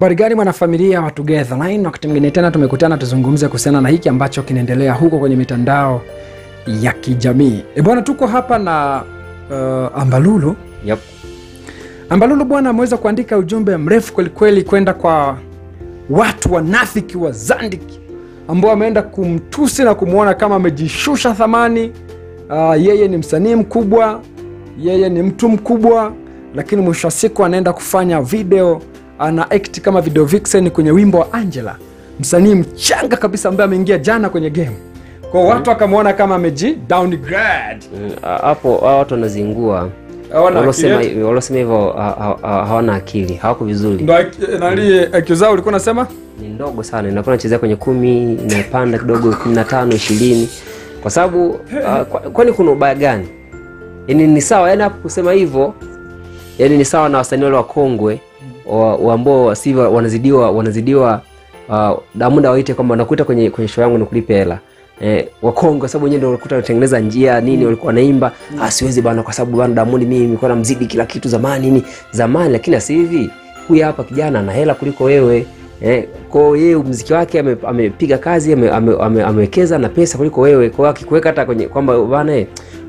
Habari gani mwanafamilia wa Together Line, wakati mwingine tena tumekutana tuzungumze kuhusiana na hiki ambacho kinaendelea huko kwenye mitandao ya kijamii. E bwana, tuko hapa na uh, Ambalulu. Yep. Ambalulu bwana ameweza kuandika ujumbe mrefu kwelikweli kwenda kwa watu wanafiki wa Zandiki ambao wameenda kumtusi na kumwona kama amejishusha thamani. Uh, yeye ni msanii mkubwa, yeye ni mtu mkubwa, lakini mwisho wa siku anaenda kufanya video, ana act kama video vixen kwenye wimbo wa Angela, msanii mchanga kabisa ambaye ameingia jana kwenye game. Kwa watu wakamwona kama ameji downgrade. Mm, hapo hao watu wanazingua. Walosema hivyo ha- ha- ha- hawana akili hawako vizuri. Nani IQ zao ulikuwa unasema? ni ndogo sana inakuwa nachezea kwenye kumi inapanda kidogo kumi na tano ishirini. Kwa sababu kwani kuna ubaya gani? Yani ni sawa yani hapo kusema hivyo yani ni sawa na wasanii wale wakongwe wa- wa ambao sivyo wanazidiwa wanazidiwa uh, damuda waite kwamba nakuita kwenye, kwenye show yangu nikulipe hela. Eh, Wakongo kwa sababu wenyewe ndio walikuta wanatengeneza njia nini walikuwa wanaimba. Mm. siwezi bana kwa sababu bana Diamond mimi nilikuwa namzidi kila kitu zamani nini zamani lakini asi hivi huyu hapa kijana ana hela kuliko wewe. Eh, kwao yeye muziki wake amepiga ame- kazi amewekeza ame, ame, ame na pesa kuliko wewe. Kwa hiyo akikuweka hata kwenye kwamba bana eh,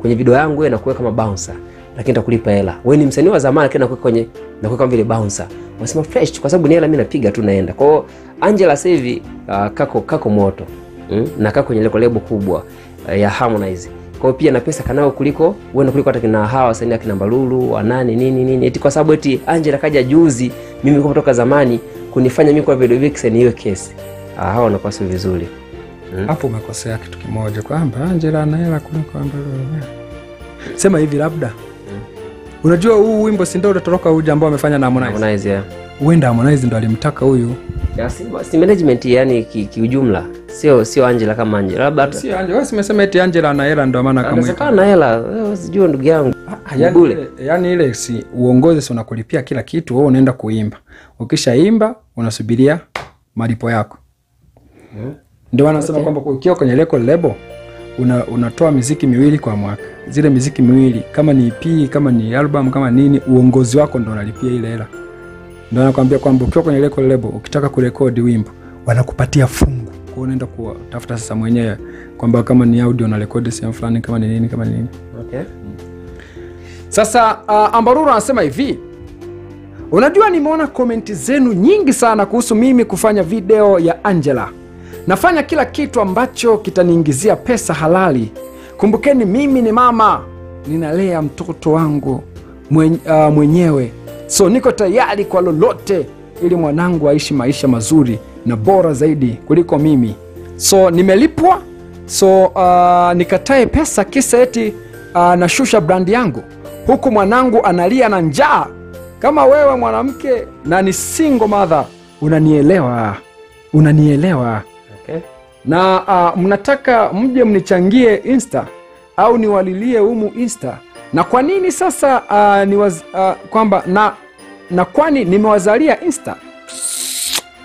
kwenye video yangu wewe nakuweka kama bouncer lakini nitakulipa hela. Wewe ni msanii wa zamani lakini nakuweka kwenye nakuweka kama vile bouncer. Wanasema fresh kwa sababu ni hela mimi napiga tu naenda. Kwa hiyo Angela sasa hivi uh, kako kako moto mm? na kako kwenye lebo kubwa uh, ya Harmonize. Kwa hiyo pia na pesa kanao kuliko wewe kuliko hata kina hawa wasanii akina Mbalulu wanani nini nini. Eti kwa sababu eti Angela kaja juzi mimi kwa kutoka zamani kunifanya mimi kwa video vixen hiyo kesi. Ah, hawa wanakuwa sio vizuri. Hapo umekosea kitu kimoja kwamba Angela ana hela kuliko Mbalulu. Sema hivi labda unajua huu wimbo sindo utatoroka uja ambao amefanya na Harmonize. Harmonize yeah. Huenda Harmonize ndo alimtaka huyu. Ya, si, si management yani ki- kiujumla sio sio Angela kama Angela labda hata- Angela, wewe simesema eti Angela ana hela ndio maana akamweka. anawezekana na hela wewe sijui ndugu yangu Ah, yani bure. yani ile si uongozi si unakulipia kila kitu, wewe unaenda kuimba. Ukishaimba unasubiria malipo yako. Ndio wanasema kwamba ukiwa kwenye record label una, unatoa miziki miwili kwa mwaka. Zile miziki miwili kama ni EP, kama ni album, kama nini, uongozi wako ndo unalipia ile hela. Ndo anakuambia kwamba ukiwa kwenye record label ukitaka kurekodi wimbo wanakupatia fungu. Kwa hiyo unaenda kutafuta sasa mwenyewe kwamba kama ni audio unarekodi sehemu fulani, kama ni nini, kama ni nini. okay. Sasa uh, Ambaruru anasema hivi, unajua, nimeona komenti zenu nyingi sana kuhusu mimi kufanya video ya Angela. Nafanya kila kitu ambacho kitaniingizia pesa halali. Kumbukeni, mimi ni mama, ninalea mtoto wangu uh, mwenyewe, so niko tayari kwa lolote ili mwanangu aishi maisha mazuri na bora zaidi kuliko mimi. So nimelipwa, so uh, nikatae pesa kisa eti uh, nashusha brandi yangu huku mwanangu analia na njaa. Kama wewe mwanamke na ni single mother, unanielewa, unanielewa Okay. Na uh, mnataka mje mnichangie insta au niwalilie humu insta? Na kwa nini sasa uh, niwaz, uh, kwamba na na kwani nimewazalia insta?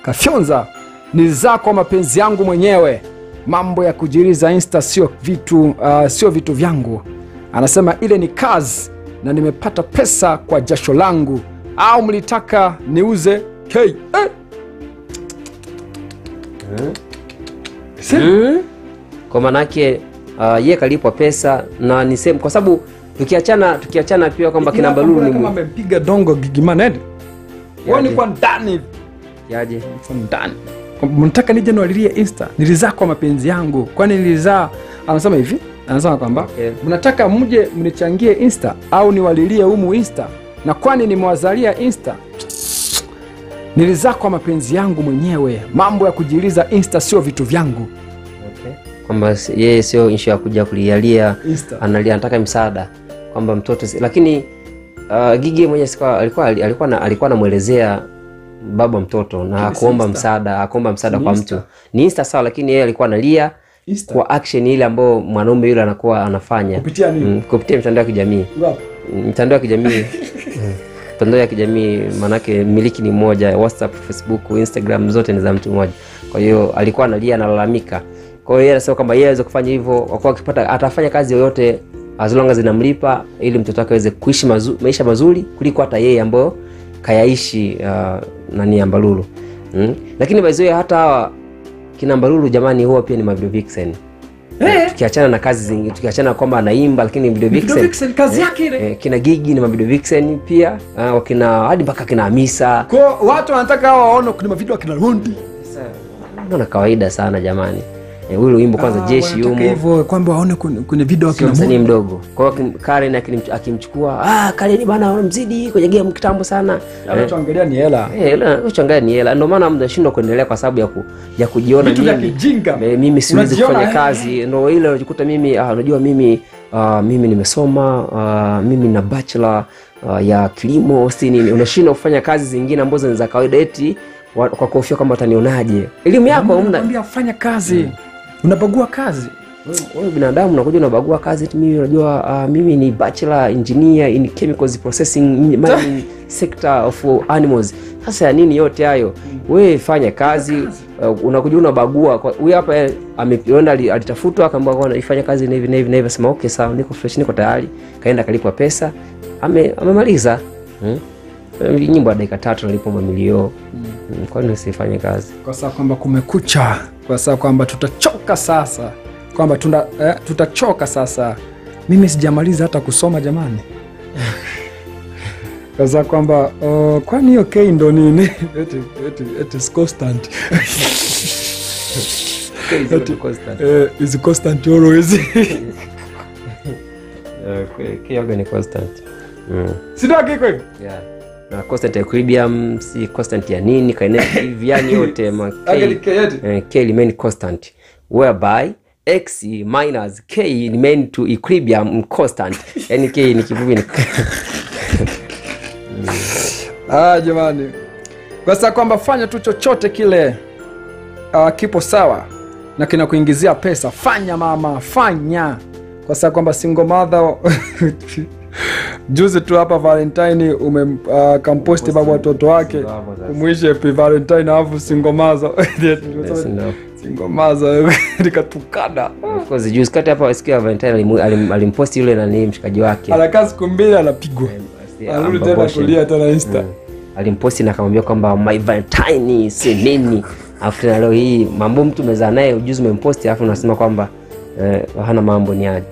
Kafyonza ni zako mapenzi yangu mwenyewe. Mambo ya kujiriza insta sio vitu uh, sio vitu vyangu. Anasema ile ni kazi na nimepata pesa kwa jasho langu. Au mlitaka niuze? K hey, eh. Si- mm. kwa maanake uh, ye kalipwa pesa na ni sehemu kwa sababu tukiachana tukiachana pia kwamba kina Mbalulu ni kama amepiga dongo gigimaned wao ni kwa ndani. Yaje. Kwa ndani. Mtaka mnataka nije niwalilie insta? Nilizaa kwa mapenzi yangu. Kwani nilizaa anasema hivi anasema kwamba Okay. mnataka mje mnichangie insta au niwalilie humu insta? Na kwani nimewazalia insta nilizaa kwa mapenzi yangu mwenyewe. Mambo ya kujiliza insta sio vitu vyangu. Okay. kwamba yeye sio inshu ya kuja kulialia analia anataka msaada. Kwamba mtoto lakini uh, gigi mwenye sikuwa alikuwa alikuwa na, alikuwa anamwelezea baba mtoto na akuomba hakuomba msaada hakuomba msaada kwa mtu. Ni insta sawa lakini yeye alikuwa analia Insta. kwa action ile ambayo mwanaume yule anakuwa anafanya. Kupitia nini? Mm, kupitia mitandao ya kijamii. Mtandao mitandao ya kijamii. mm, mitandao ya kijamii maanake miliki ni mmoja whatsapp facebook instagram zote ni za mtu mmoja. Kwa hiyo alikuwa analia analalamika. Kwa hiyo yeye anasema kwamba yeye aweze kufanya hivyo kwa kuwa akipata atafanya kazi yoyote as long as inamlipa ili mtoto wake aweze kuishi mazu, maisha mazuri kuliko hata yeye ambayo kayaishi uh, nani Ambalulu. Mm? Lakini way hata hawa kina Ambalulu jamani, huwa pia ni mavideo vixen Eh. tukiachana na kazi zingine, tukiachana kwamba anaimba, lakini video Video vixen Vixen, kazi yake ile eh, kina Gigi ni mavideo vixen pia uh, wakina hadi mpaka kina Hamisa kwa watu wanataka hao waone kuna mavideo akina Rondi na kawaida sana jamani. Eh, ule wimbo kwanza Ah, jeshi yumo. hivyo kwamba waone kwenye video akina msanii mdogo. Kwa hiyo Karen akimchukua, ah, Karen bana mzidi kwenye game kitambo sana. Eh, Anachoangalia ni hela. Eh, uchangaa ni hela, ndio maana mnashindwa kuendelea kwa sababu ya, ku, ya kujiona mimi. Eh, mimi siwezi kufanya eh. kazi, ndo ile unajikuta mimi ah, unajua mimi Uh, mimi nimesoma uh, mimi na bachelor uh, ya kilimo si nini, unashindwa kufanya kazi zingine ambazo ni za kawaida eti kwa kuhofia kwamba watanionaje. Elimu yako fanya kazi unabagua kazi? Wewe- binadamu unakuja unabagua kazi mimi unajua uh, mimi ni bachelor engineer in chemicals processing mining sector of animals. Sasa ya nini yote hayo? Wewe fanya kazi uh, unakuja unabagua huyu hapa eh, ameenda alitafutwa akaambia kwa ifanya kazi na hivi na hivi na hivi. Sema okay sawa niko fresh niko tayari. Kaenda kalipwa pesa. Ame, amemaliza. Hmm? Eh, nyimbo ya dakika tatu nalipo mamilio. Mm. kwa nini usifanye kazi? Kwa saa kwamba kumekucha kwa saa kwamba tutachoka sasa kwamba tuna, eh, tutachoka sasa. Mimi sijamaliza hata kusoma jamani. Kaza kwamba uh, kwani hiyo k ndo nini? Eti, eti, eti is constant. Eh, is constant always. Kiyoga ni constant. Mm. sindio kiko yeah. Na constant ya equilibrium si constant ya nini kinetic yani yote ma k, eh, k remain constant whereby x minus k remain to equilibrium constant. Yani k ni kivuvi ni ah, jamani. Kwa saa kwamba fanya tu chochote kile uh, kipo sawa na kinakuingizia pesa fanya mama fanya. Kwa sababu kwamba single mother juzi tu hapa valentine ume uh, kamposti baba watoto wake. Umwishe pi valentine alafu singomazo singomazo nikatukana. Of course, juzi kati hapa Valentine alim- alimposti yule nani mshikaji wake. Anakaa siku mbili anapigwa. Anarudi tena kulia tena insta Mm. alimposti na akamwambia kwamba my valentine si nini. Alafu tena leo hii mambo mtu umezaa naye ujuzi umemposti alafu unasema kwamba eh, hana mambo ni aje